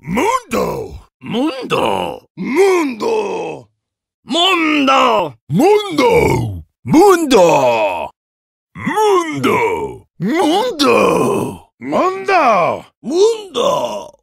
Mundo! Mundo! Mundo! Mundo! Mundo! Mundo! Mundo! Mundo! Mundo! Mundo!